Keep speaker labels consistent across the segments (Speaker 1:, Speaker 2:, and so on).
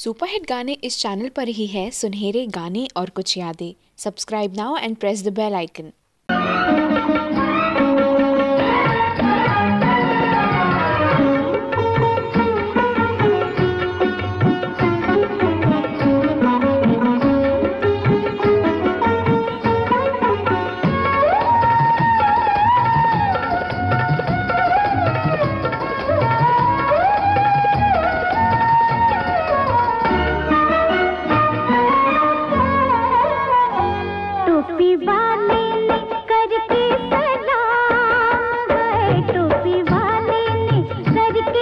Speaker 1: Superhit गाने इस channel पर ही है। सुनहरे गाने और कुछ यादें। Subscribe now and press the bell icon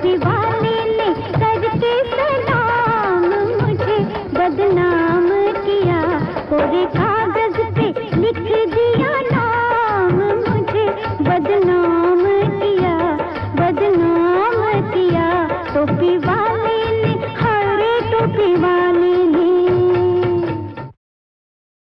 Speaker 2: सिवा